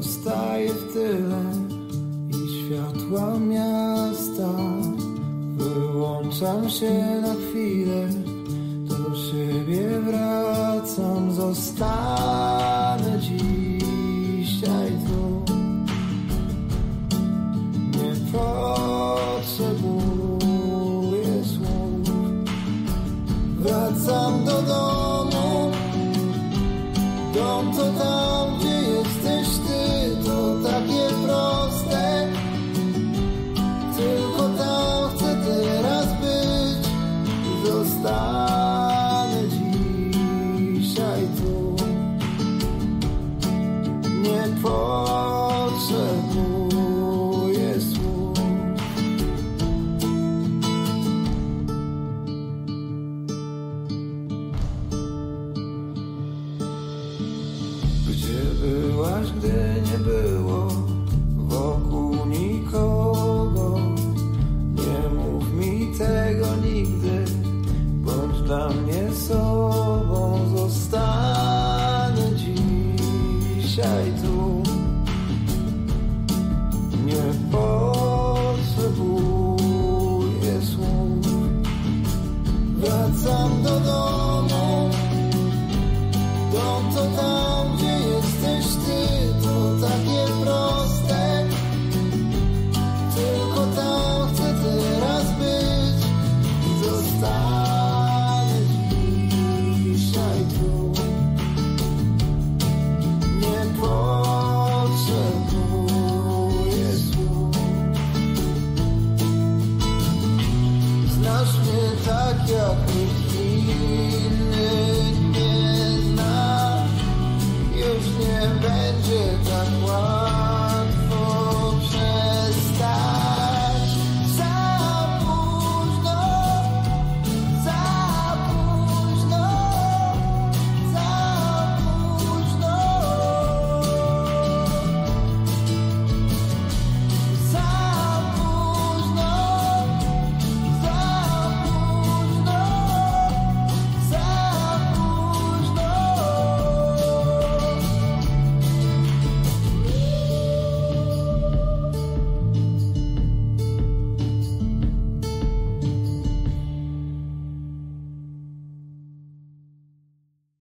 Zostaję w tyle i światła miasta. Wyłączam się na chwilę Do siebie wracam. Zostanę dzisiaj tu. Nie potrzebuję słów. Wracam do domu. Dom to tam, potrzebuję słów Gdzie byłaś, gdy nie było wokół nikogo? Nie mów mi tego nigdy, bądź dla mnie Nie potrzebuję słów. Wracam Mnie tak jak nikt